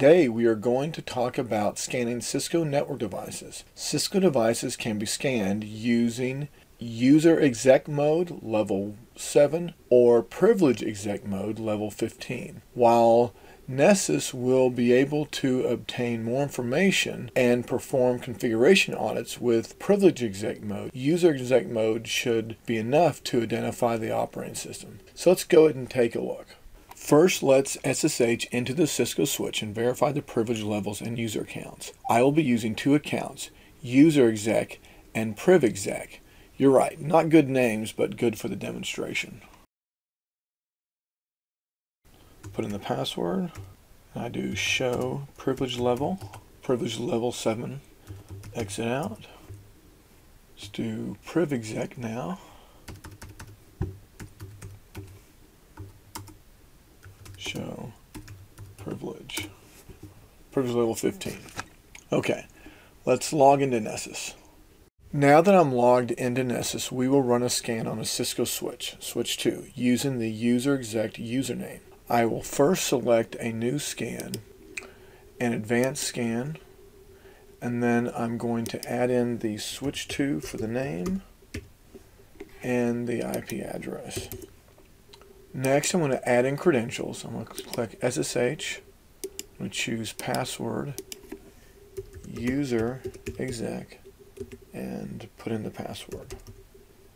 Today we are going to talk about scanning Cisco network devices. Cisco devices can be scanned using user exec mode level 7 or privilege exec mode level 15. While Nessus will be able to obtain more information and perform configuration audits with privilege exec mode. User exec mode should be enough to identify the operating system. So let's go ahead and take a look. First, let's SSH into the Cisco switch and verify the privilege levels and user accounts. I will be using two accounts, user exec and priv exec. You're right, not good names, but good for the demonstration put in the password. I do show privilege level, privilege level 7, exit out. Let's do priv exec now. Show privilege, privilege level 15. Okay, let's log into Nessus. Now that I'm logged into Nessus, we will run a scan on a Cisco switch, switch 2, using the user exec username. I will first select a new scan, an advanced scan, and then I'm going to add in the switch 2 for the name and the IP address. Next, I'm going to add in credentials. I'm going to click SSH. I'm going to choose password, user exec, and put in the password.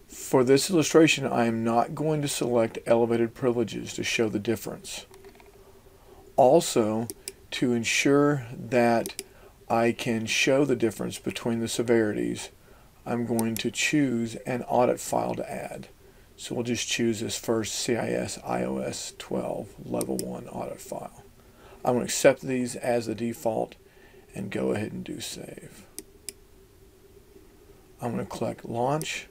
For this illustration, I am not going to select elevated privileges to show the difference. Also, to ensure that I can show the difference between the severities, I'm going to choose an audit file to add. So we'll just choose this first CIS IOS 12 level 1 audit file. I'm going to accept these as the default and go ahead and do save. I'm going to click launch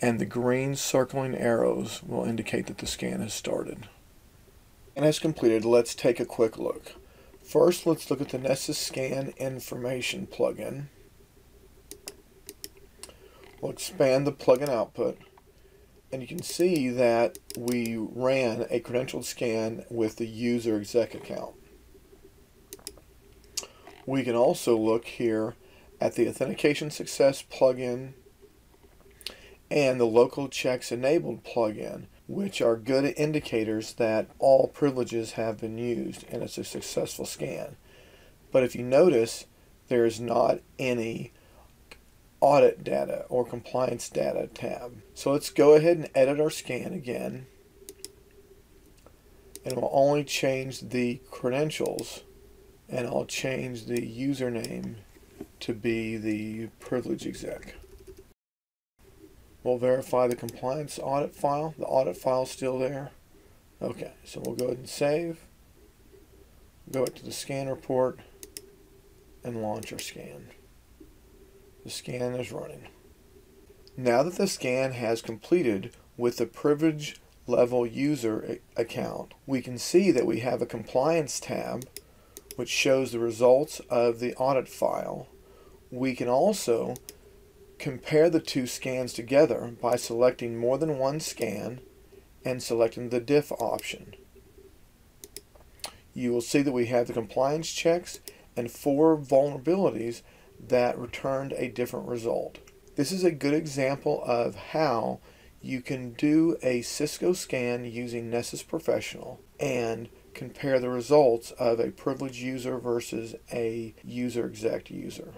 and the green circling arrows will indicate that the scan has started. And as completed, let's take a quick look. First, let's look at the Nessus Scan Information plugin. We'll expand the plugin output, and you can see that we ran a credentialed scan with the user exec account. We can also look here at the Authentication Success plugin and the local checks enabled plugin, which are good indicators that all privileges have been used and it's a successful scan. But if you notice, there is not any audit data or compliance data tab. So let's go ahead and edit our scan again. And we'll only change the credentials and I'll change the username to be the privilege exec. We'll verify the compliance audit file. The audit file is still there. Okay, so we'll go ahead and save. Go to the scan report and launch our scan. The scan is running. Now that the scan has completed with the privilege level user account, we can see that we have a compliance tab which shows the results of the audit file. We can also Compare the two scans together by selecting more than one scan and selecting the diff option. You will see that we have the compliance checks and four vulnerabilities that returned a different result. This is a good example of how you can do a Cisco scan using Nessus Professional and compare the results of a privileged user versus a user exec user.